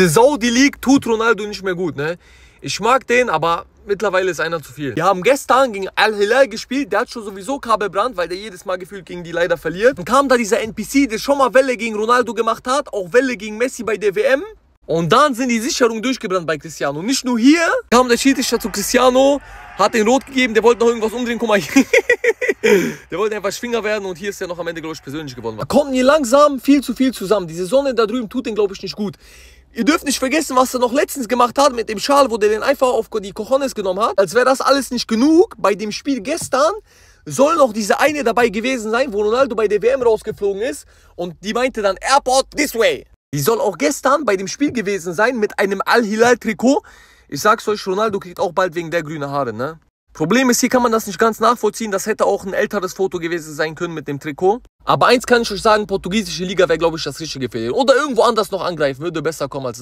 Diese Sau, die liegt, tut Ronaldo nicht mehr gut, ne? Ich mag den, aber mittlerweile ist einer zu viel. Wir haben gestern gegen Al-Hilal gespielt, der hat schon sowieso Kabelbrand, weil der jedes Mal gefühlt gegen die leider verliert. Dann kam da dieser NPC, der schon mal Welle gegen Ronaldo gemacht hat, auch Welle gegen Messi bei der WM. Und dann sind die Sicherungen durchgebrannt bei Cristiano. Nicht nur hier kam der Schiedsrichter zu Cristiano, hat den Rot gegeben, der wollte noch irgendwas umdrehen. Guck mal hier. der wollte einfach Schwinger werden und hier ist er noch am Ende, glaube ich, persönlich gewonnen. Da kommen hier langsam viel zu viel zusammen. Diese Sonne da drüben tut den, glaube ich, nicht gut. Ihr dürft nicht vergessen, was er noch letztens gemacht hat mit dem Schal, wo der den einfach auf die Cojones genommen hat. Als wäre das alles nicht genug. Bei dem Spiel gestern soll noch diese eine dabei gewesen sein, wo Ronaldo bei der WM rausgeflogen ist. Und die meinte dann, Airport this way. Die soll auch gestern bei dem Spiel gewesen sein mit einem Al-Hilal-Trikot. Ich sag's euch, Ronaldo kriegt auch bald wegen der grüne Haare, ne? Problem ist, hier kann man das nicht ganz nachvollziehen. Das hätte auch ein älteres Foto gewesen sein können mit dem Trikot. Aber eins kann ich euch sagen, portugiesische Liga wäre, glaube ich, das richtige für ihn. Oder irgendwo anders noch angreifen, würde besser kommen als